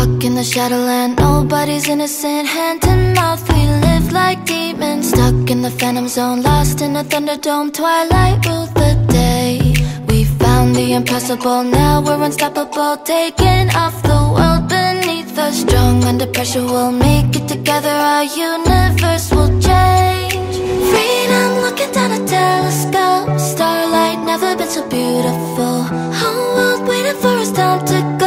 Walk in the shadowland, nobody's innocent. Hand to mouth, we live like demons. Stuck in the phantom zone, lost in a thunderdome. Twilight ruled the day. We found the impossible, now we're unstoppable. Taking off the world beneath us. Strong under pressure, we'll make it together. Our universe will change. Freedom looking down a telescope. Starlight never been so beautiful. Whole world waiting for us, time to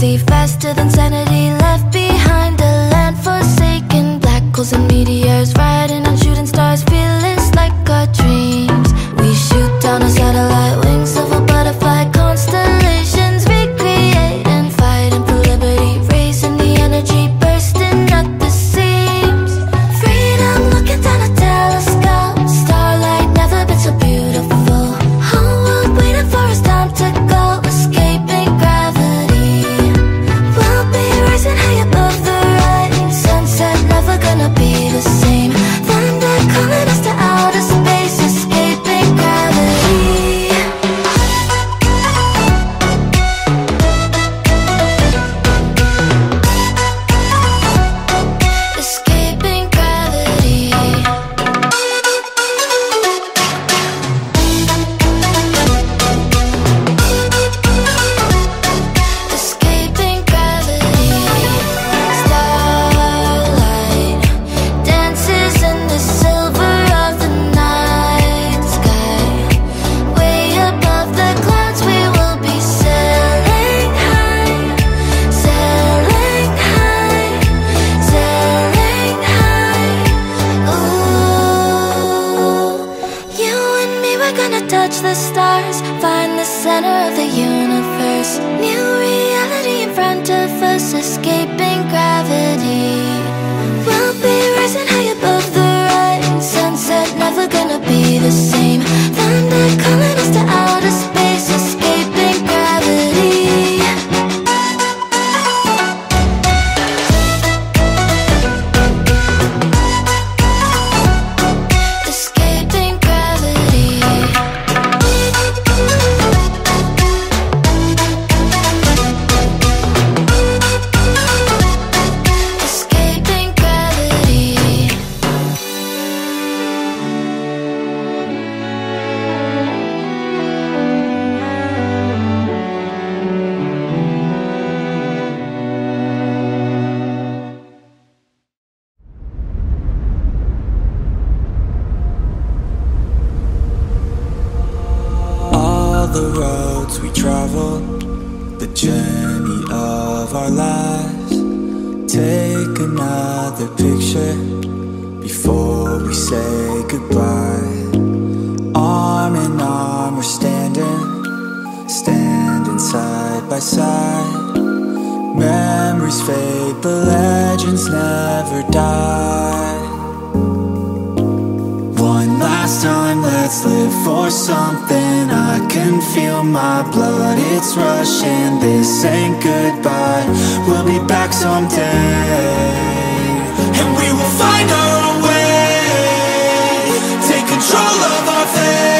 Faster than sanity Left behind a land forsaken Black holes and meteors Riding Escaping picture before we say goodbye. Arm in arm, we're standing, standing side by side. Memories fade, but legends never die. One last time, let's live for something. I can feel my blood, it's rushing. This ain't goodbye. We'll be back someday. Of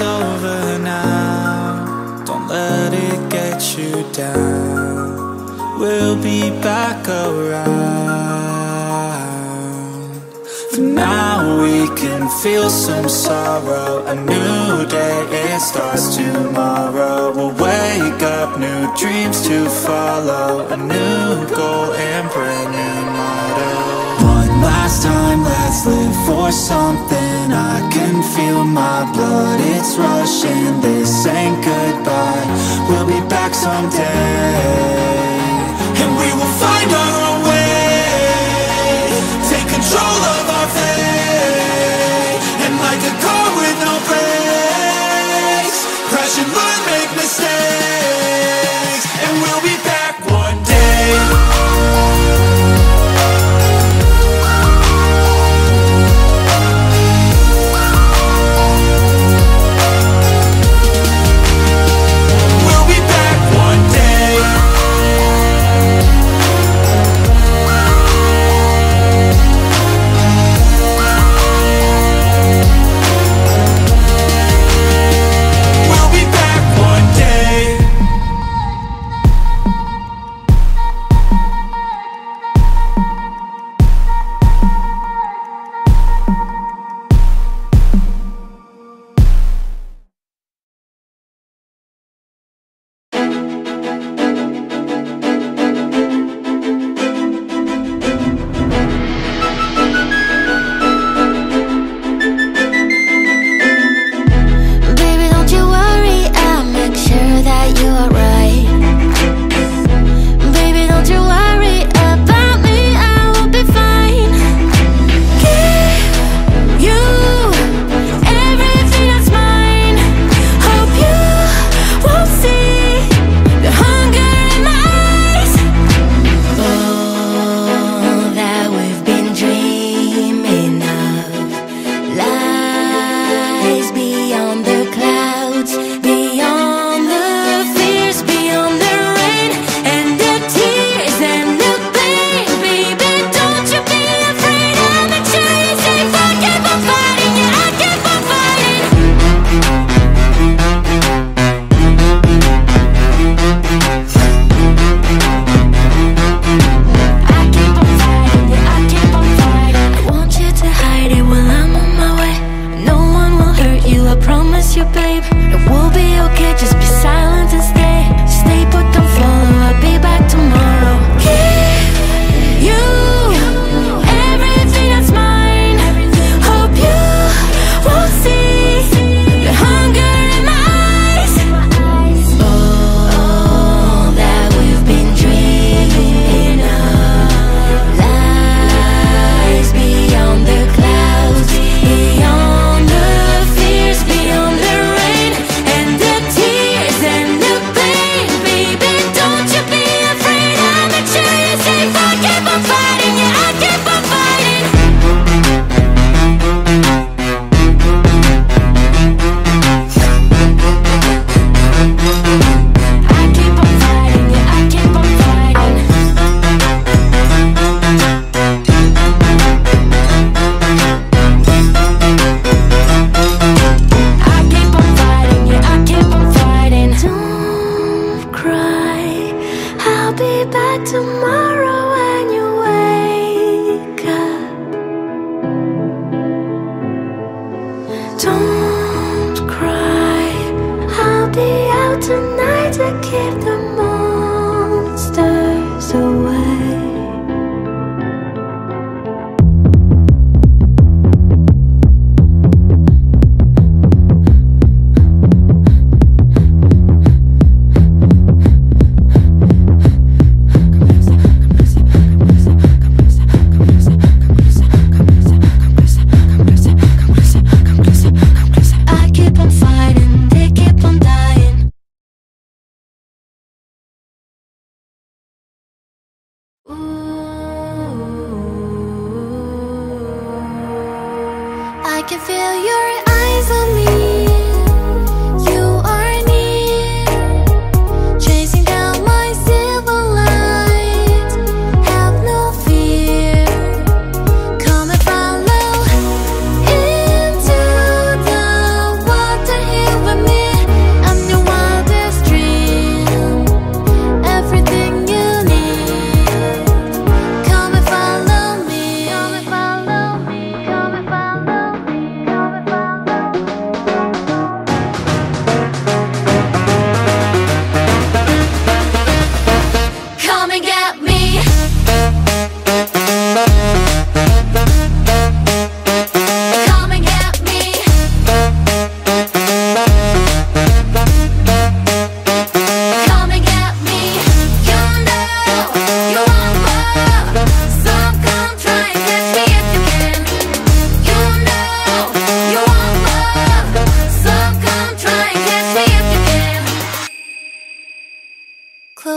it's over now, don't let it get you down. We'll be back around. For now, we can feel some sorrow. A new day, it starts tomorrow. We'll wake up, new dreams to follow. A new goal and brand new motto. Time, let's live for something. I can feel my blood, it's rushing. This ain't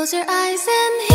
Close your eyes and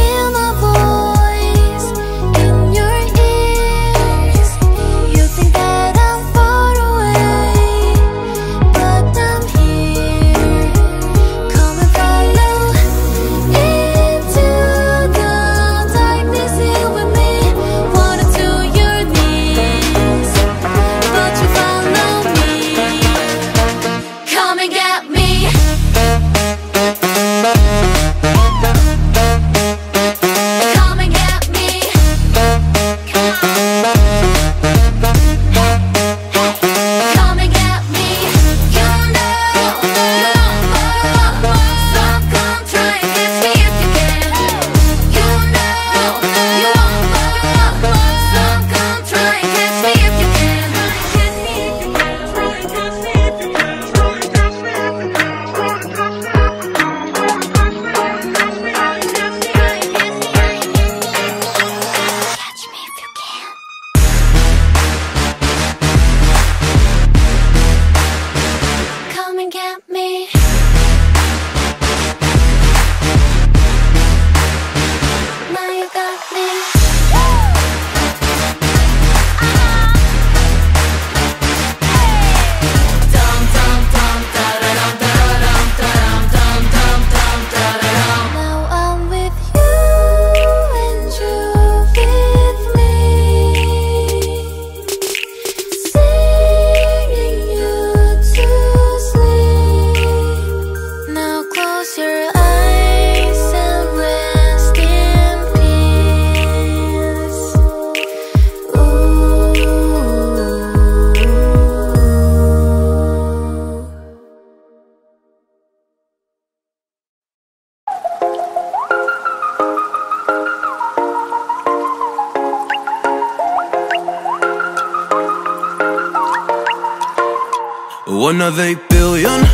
One of eight billion.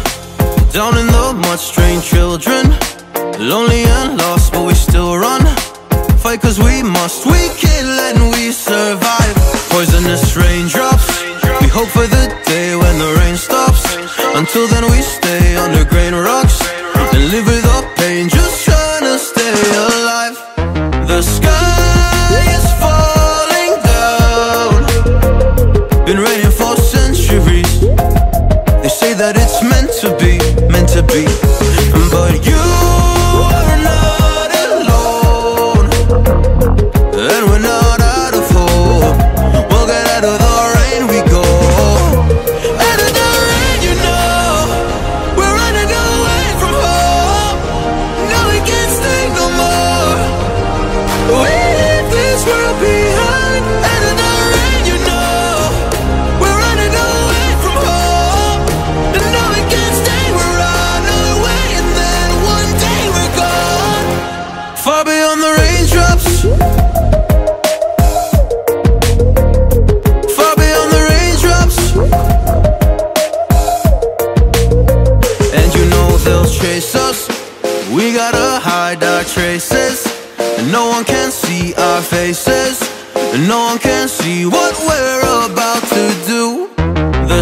Down in the mud, strange children. Lonely and lost, but we still run. Fight cause we must, we kill and we survive. Poisonous raindrops. We hope for the day when the rain stops. Until then we stay under grain rocks And live with the pain, just trying to stay alive. The sky that it's meant to be, meant to be.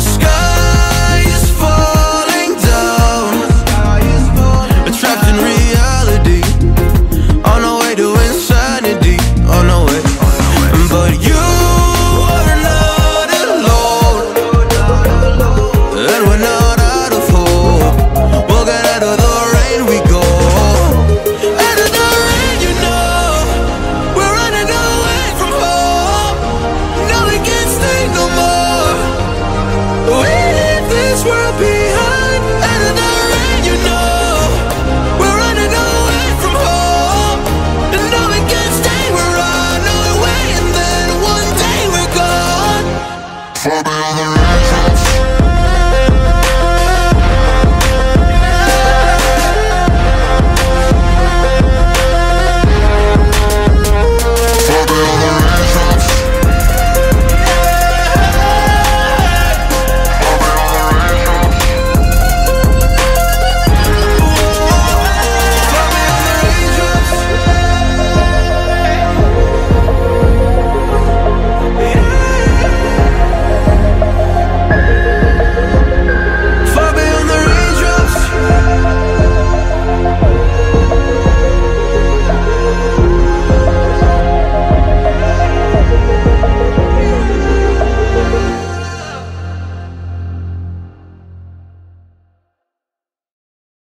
sky.